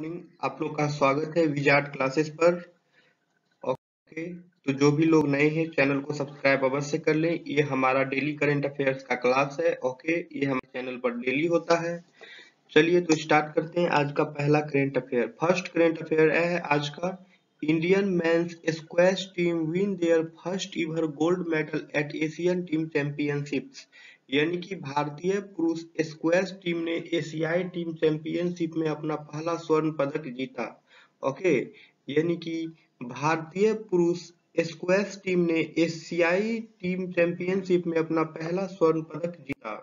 Morning आप लोग का स्वागत है विजार्ट क्लासेस पर। ओके तो जो भी लोग नए हैं चैनल को सब्सक्राइब अवश्य कर लें। ये हमारा डेली करंट अफेयर्स का क्लास है। ओके ये हमारे चैनल पर डेली होता है। चलिए तो स्टार्ट करते हैं आज का पहला current affair first current affair है आज का Indian men's squash team win their first ever gold medal at Asian team championships यानी कि भारतीय पुरुष स्क्वैश टीम ने एशियाई टीम चैंपियनशिप में अपना पहला स्वर्ण पदक जीता। ओके यानी कि भारतीय पुरुष स्क्वैश टीम ने एशियाई टीम चैंपियनशिप में अपना पहला स्वर्ण पदक जीता।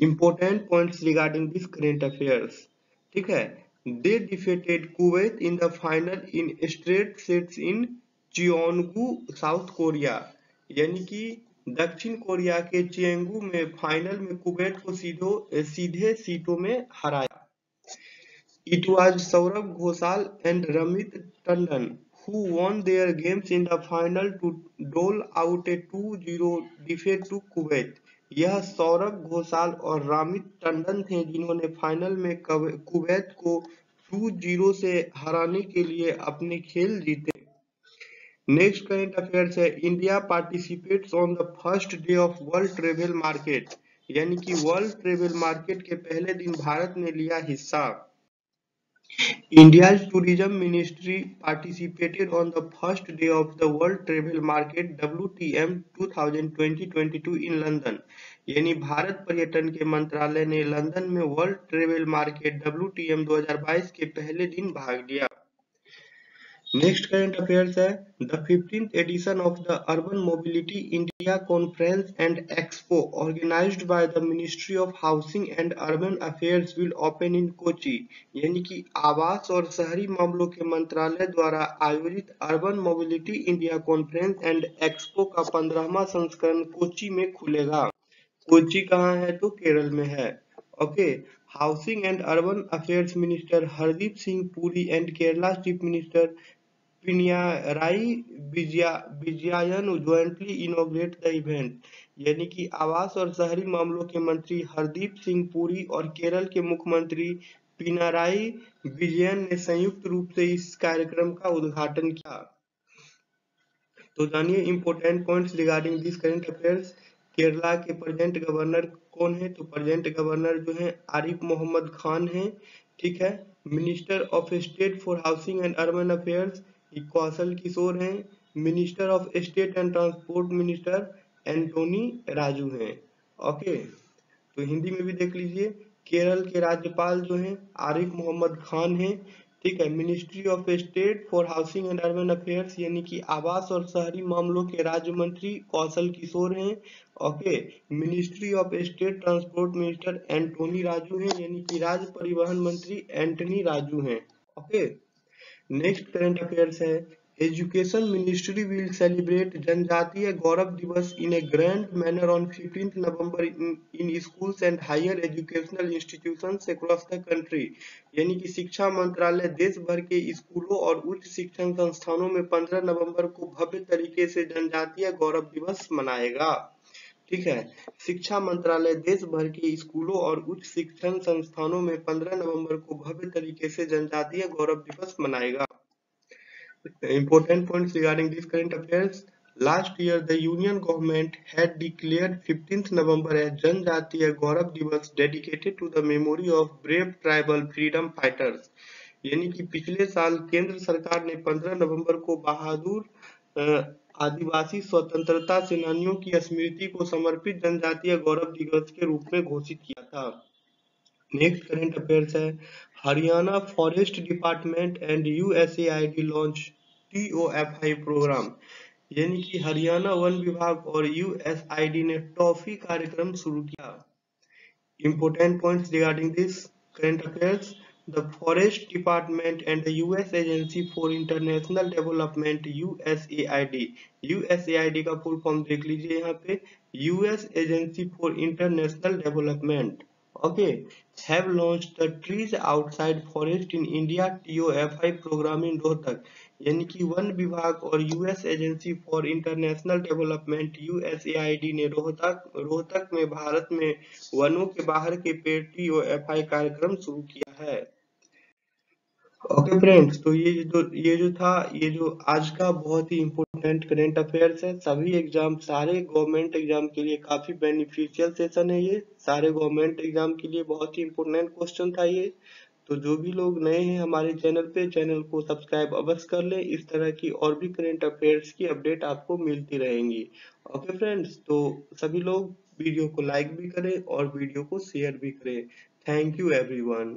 Important points regarding this current affairs ठीक है? They defeated Kuwait in the final in straight sets in Cheongju South Korea यानी कि दक्षिण कोरिया के चेंगू में फाइनल में कुवैत को सीधो, सीधे सीटों में हराया। It was Saurabh Ghosal and Ramit Tandon who won their games in the final to dole out a two zero defeat to Kuwait यह सौरभ घोषाल और रामित टंडन थे जिन्होंने फाइनल में कुवैत को 2-0 से हराने के लिए अपने खेल जीते। नेक्स्ट करंट अफेयर्स है India participates on the first day of world travel market यानी कि वर्ल्ड ट्रेवल मार्केट के पहले दिन भारत ने लिया हिस्सा। India tourism ministry participated on the first day of the world travel market WTM 2020-22 in London यानी भारत पर्यटन के मंत्रालय ने लंदन में वर्ल्ड ट्रेवल मार्केट WTM 2022 के पहले दिन भाग लिया। नेक्स्ट करंट अफेयर्स है the fifteenth edition of the urban mobility India conference and expo organised by the ministry of housing and urban affairs will open in Kochi यानी कि आवास और शहरी मामलों के मंत्रालय द्वारा आयोजित urban mobility India conference and expo का पंद्रहवा संस्करण कोची में खुलेगा। कोची कहाँ है? तो केरल में है। Okay housing and urban affairs minister Hardeep Singh Puri and Kerala chief minister Pinarayi Vijayan jointly inaugurate the event यानी कि आवास और शहरी मामलों के मंत्री हरदीप सिंह पुरी और केरल के मुख्यमंत्री पिनाराई विजयन ने संयुक्त रूप से इस कार्यक्रम का उद्घाटन किया। तो जानिए important points regarding this current affairs Kerala के प्रेजेंट गवर्नर कौन है? तो प्रेजेंट गवर्नर जो है, आरिफ मोहम्मद खान है। ठीक है? Minister of state for housing and urban affairs Kaushal Kishore हैं, minister of state and transport minister Antony Raju हैं। ओके तो हिंदी में भी देख लीजिए, केरल के राज्यपाल जो हैं, आरिफ मोहम्मद खान हैं, ठीक है, ministry of state for housing and urban affairs, यानी कि आवास और शहरी मामलों के राज्य मंत्री कौशल किशोर हैं। Okay, ministry of state transport minister Antony Raju हैं, यानी कि राज्य परिवहन मंत्री एंटनी राजू हैं। ओके नेक्स्ट करंट अफेयर्स है education ministry will celebrate Janjatiya Gaurav Diwas in a grand manner on 15th November in schools and higher educational institutions across the country यानी कि शिक्षा मंत्रालय देश भर के स्कूलों और उच्च शिक्षण संस्थानों में 15 नवंबर को भव्य तरीके से जनजातीय गौरव दिवस मनाएगा। ठीक है। शिक्षा मंत्रालय देश भर के स्कूलों और उच्च शिक्षण संस्थानों में 15 नवंबर को भव्य तरीके से जनजातीय गौरव दिवस मनाएगा। Important point regarding this current affairs last year the union government had declare fifteenth November as Janjatiya Gaurav Diwas dedicated to the memory of brave tribal freedom fighters यानी कि पिछले साल केंद्र सरकार ने 15 नवंबर को बहादुर आदिवासी स्वतंत्रता सेनानियों की स्मृति को समर्पित जनजातीय गौरव दिवस के रूप में घोषित किया था। नेक्स्ट करंट अफेयर्स है। Haryana forest department and USAID launch TOFI programme यानी कि हरियाणा वन विभाग और यूएसआईडी ने टॉफी कार्यक्रम शुरू किया। Important points regarding this current affairs the forest department and the US agency for international development USAID USAID का फुल फॉर्म देख लीजिए यहाँ पे। US agency for international development okay, have launched the trees outside forest in india tofi program in rohtak. यानी कि वन विभाग और US agency for international development USAID ने रोहतक रोहतक में भारत में वनों के बाहर के पेड़ टीओएफआई कार्यक्रम शुरू किया है। ओके फ्रेंड्स तो ये जो ये जो था, ये जो आज का बहुत ही इम्पोर्टेंट करेंट अफेयर्स है, सभी एग्ज़ाम सारे गवर्नमेंट एग्ज़ाम के लिए काफ़ी बेनिफिशियल सेशन है ये। सारे गवर्नमेंट एग्ज़ाम के लिए बहुत ही इम्पोर्टेंट क्वेश्चन था ये। तो जो भी लोग नए हैं हमारे चैनल पे, चैनल को सब्सक्राइब अवश्य कर ले। इस तरह की और भी करेंट अफेयर्स की अपडेट आपको मिलती रहेंगी। ओके फ्रेंड्स तो सभी लोग वीडियो को लाइक भी करें और वीडियो को शेयर भी करें। Thank you everyone